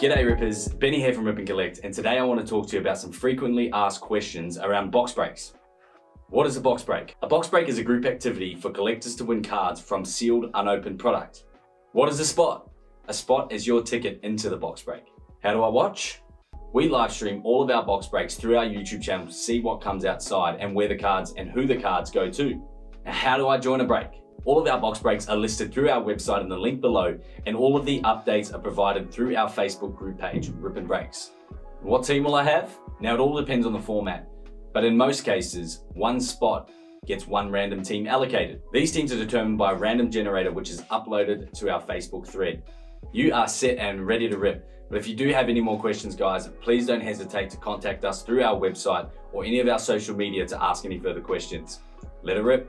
G'day Rippers, Benny here from Rip N' Collect, and today I want to talk to you about some frequently asked questions around box breaks. What is a box break? A box break is a group activity for collectors to win cards from sealed, unopened product. What is a spot? A spot is your ticket into the box break. How do I watch? We live stream all of our box breaks through our YouTube channel to see what comes outside and where the cards and who the cards go to. Now, how do I join a break? All of our box breaks are listed through our website in the link below, and all of the updates are provided through our Facebook group page, Rip N' Breaks. What team will I have? Now, it all depends on the format, but in most cases, one spot gets one random team allocated. These teams are determined by a random generator which is uploaded to our Facebook thread. You are set and ready to rip. But if you do have any more questions, guys, please don't hesitate to contact us through our website or any of our social media to ask any further questions. Let it rip.